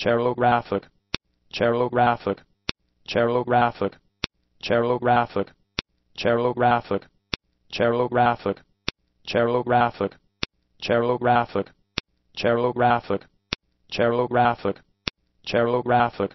Chairographic. Chairographic. Chairographic. Chairographic. Chairographic. Chairographic. Chairographic. Chairographic. Chairographic. Chairographic. Chairographic.